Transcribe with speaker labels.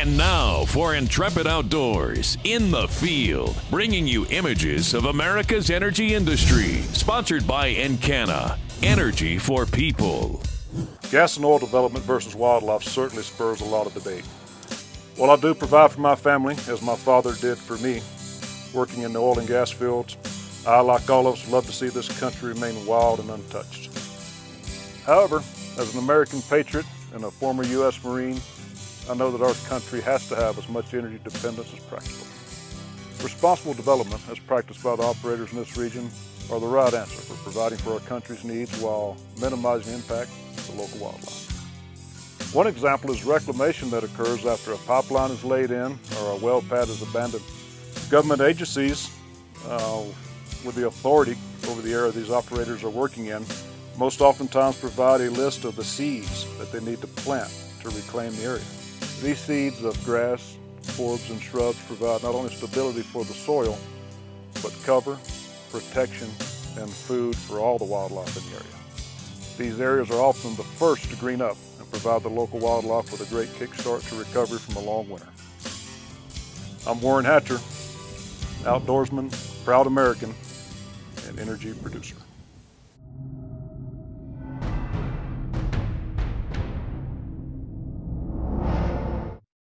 Speaker 1: And now for Intrepid Outdoors in the field, bringing you images of America's energy industry. Sponsored by Encana, energy for people.
Speaker 2: Gas and oil development versus wildlife certainly spurs a lot of debate. While I do provide for my family, as my father did for me, working in the oil and gas fields, I, like all of us, love to see this country remain wild and untouched. However, as an American patriot and a former U.S. Marine, I know that our country has to have as much energy dependence as practical. Responsible development, as practiced by the operators in this region, are the right answer for providing for our country's needs while minimizing impact to local wildlife. One example is reclamation that occurs after a pipeline is laid in or a well pad is abandoned. Government agencies, uh, with the authority over the area these operators are working in, most oftentimes provide a list of the seeds that they need to plant to reclaim the area. These seeds of grass, forbs, and shrubs provide not only stability for the soil, but cover, protection, and food for all the wildlife in the area. These areas are often the first to green up and provide the local wildlife with a great kickstart to recovery from a long winter. I'm Warren Hatcher, outdoorsman, proud American, and energy producer.